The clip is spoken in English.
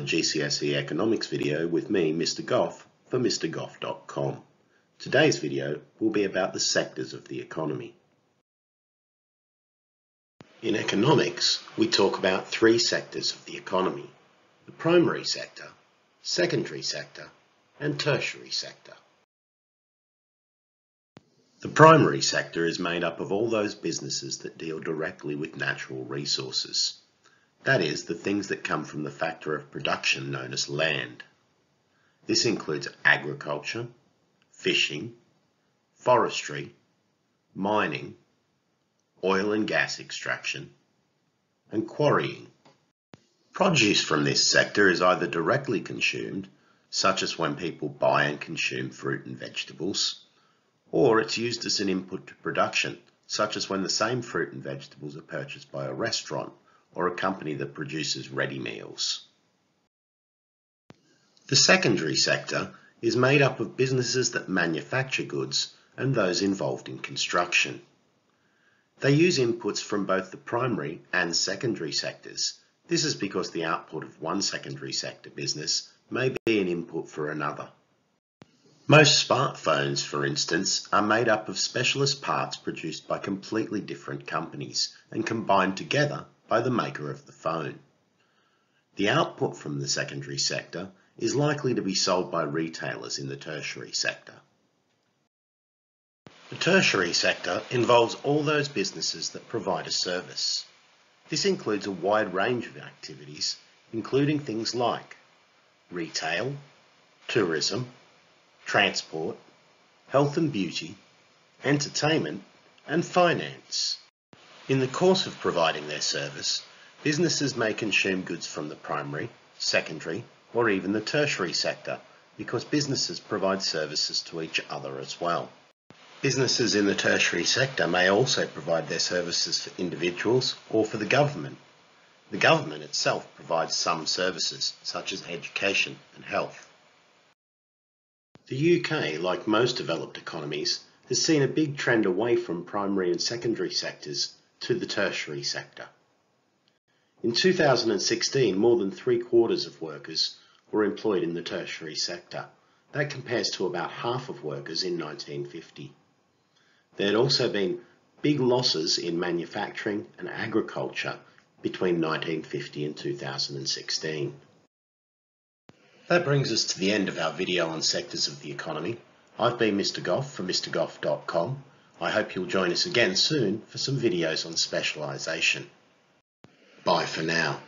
GCSE Economics video with me, Mr. Goff, for MrGoff.com. Today's video will be about the sectors of the economy. In economics, we talk about three sectors of the economy. The primary sector, secondary sector, and tertiary sector. The primary sector is made up of all those businesses that deal directly with natural resources. That is, the things that come from the factor of production known as land. This includes agriculture, fishing, forestry, mining, oil and gas extraction, and quarrying. Produce from this sector is either directly consumed, such as when people buy and consume fruit and vegetables, or it's used as an input to production, such as when the same fruit and vegetables are purchased by a restaurant or a company that produces ready meals. The secondary sector is made up of businesses that manufacture goods and those involved in construction. They use inputs from both the primary and secondary sectors. This is because the output of one secondary sector business may be an input for another. Most smartphones, for instance, are made up of specialist parts produced by completely different companies and combined together by the maker of the phone. The output from the secondary sector is likely to be sold by retailers in the tertiary sector. The tertiary sector involves all those businesses that provide a service. This includes a wide range of activities, including things like retail, tourism, transport, health and beauty, entertainment, and finance. In the course of providing their service, businesses may consume goods from the primary, secondary, or even the tertiary sector because businesses provide services to each other as well. Businesses in the tertiary sector may also provide their services for individuals or for the government. The government itself provides some services, such as education and health. The UK, like most developed economies, has seen a big trend away from primary and secondary sectors to the tertiary sector. In 2016, more than three quarters of workers were employed in the tertiary sector. That compares to about half of workers in 1950. There had also been big losses in manufacturing and agriculture between 1950 and 2016. That brings us to the end of our video on sectors of the economy. I've been Mr Goff from MrGoff.com I hope you'll join us again soon for some videos on specialisation. Bye for now.